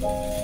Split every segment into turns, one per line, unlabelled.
Bye.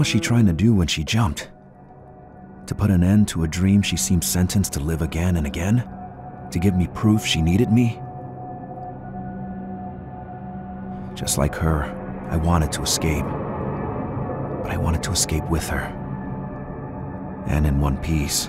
Was she trying to do when she jumped? To put an end to a dream she seemed sentenced to live again and again? To give me proof she needed me? Just like her, I wanted to escape. But I wanted to escape with her. And in one piece.